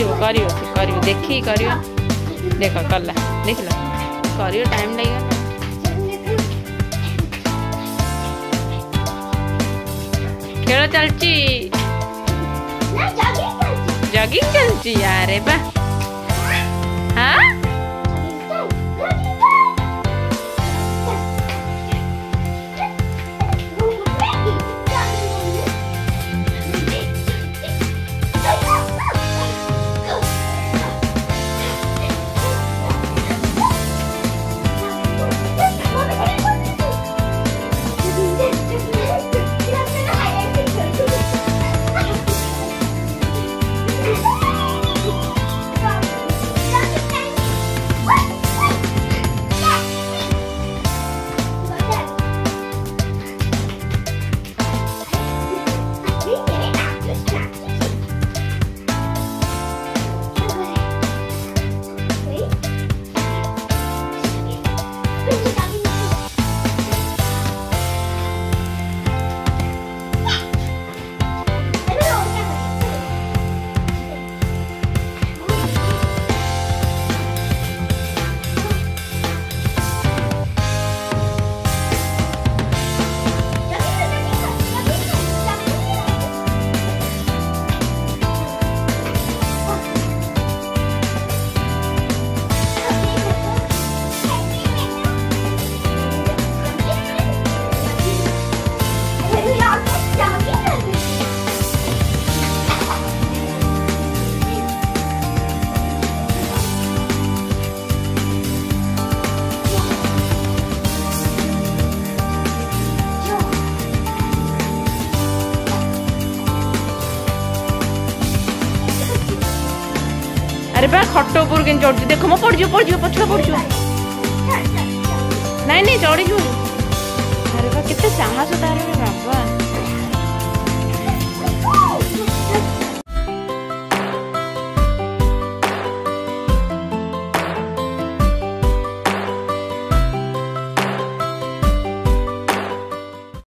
करियो करियो करियो देखी करियो देखा कर ला देख ला करियो टाइम लगेगा खेल चलची जगिंग चलची अरे बा আরে ବା ଖଟ ଉପରୁ କେମିତି ଚଢୁଛି ଦେଖ ମୁଁ ପଡ଼ିଯିବ ପଡ଼ିଯିବ ପଛୁଆ ପଡ଼ିଯିବ ନାଇଁ ନାଇଁ ଚଢ଼ିଯିବ ଆରେ ବା କେତେ ସାହସ ତାର ବାବା